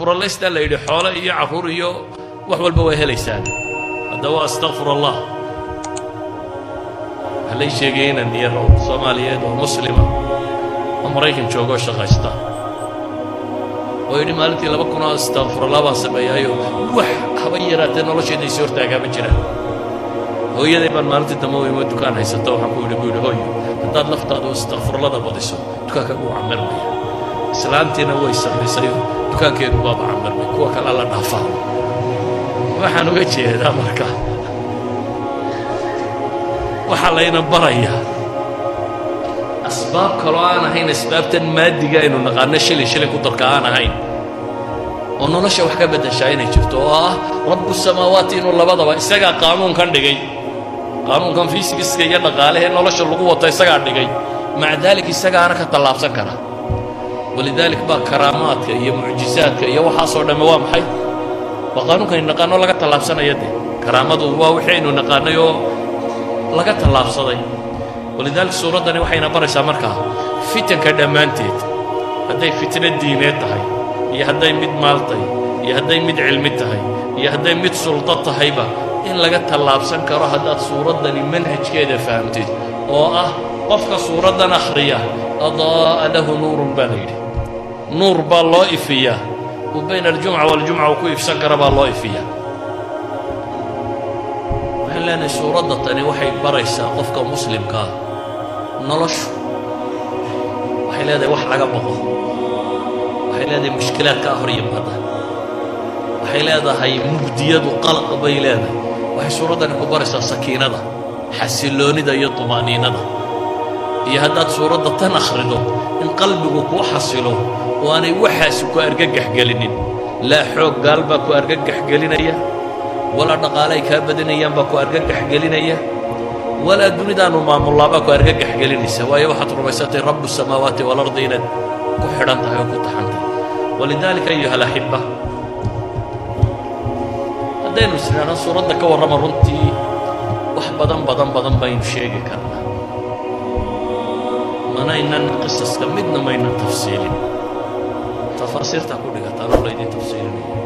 فر الله استا ليدي يا عفور يو وخ ولبا وهي ليسان ادوا استغفر الله هل شيغين ان يا رب صوماليه ومسلمه امريك ان جوغو شقاشتا ويدي مالتي لبا كنا استغفر الله واسبيايو وخ هبا يرات نولشي دي سورتا غاب جرا هو يدي بان مالتي تمو يمو دكان هيستو حكو دي بيد هو انت لفتا استغفر الله دبا ديسو دكاكو عمرني islaantiina way samaysay. Dukaankeedu baaba camirmay kuwa kale la dhaafaa. Waxaan uga jeedaa marka. Waxaa layna barayaa asbaab kaloo aan ahayn asbaabtan maadiga aynu naqaano shilin shilin ku darka aan ahayn. Oo nolosha wax ka beddeshaa inay jirto. Oo ah rabbu samaawaati inuu labadaba isagaa qaanuunkan dhigay. Qaanuunkan fiisigiska iyo dhaqaalehee nolosha lagu wato isagaa dhigay. Maca daalik isagaana ka tallaabsan kara walidaalik baa karaamaadka iyo mucjizaadka iyo waxaasoo dhamme waa maxay waa qaanuunkaynu naqaano laga tallaabsanaya dee karaamadu waa wixii aynu naqaanay oo laga tallaabsaday walidaalik suuraddani waxayna baraysaa markaa fitanka dhammaanteed hadday fitno diineed tahay iyo hadday mid maal tahay iyo hadday mid cilmi tahay iyo hadday mid suldo tahayba in laga tallaabsan karo haddaad suuraddani manhajkeeda fahamtid oo ah قفك صورة نخرية. أضاء له نور بليل نور بالله إفيا وبين الجمعة والجمعة وكيف سكر بالله إفيا وهل أنا صورة تاني وحي بريسة قفك مسلم كا. نلش. وحي لدي وح على بقه وحي لدي مشكلات كأخرية مرة وحي لدي هاي مبديد وقلق بيلانه وهي صورة أنك بريسة سكينة حسلوني ده يطمانينة ده يا هذا صورة تنخرده إن قلبك وحصله وأنا وحاسك وأرجح قلني لا حق قلبك وأرجح قلني ولا نقالي كابدني ينبك وأرجح قلني ولا دون دان وما مولا بك وأرجح سواء وحط رمسات رب السماوات والأرض إن كحرنت أو كتحنت ولذلك أيها الأحبة هذين سنان صورة كورما رنتي وح بدن بدن بدن بين شيء كرنا manaynan qisaska midna maynan tafsiilin tafaasiirtaa ku dhigataan oo laydin tafsiilinayo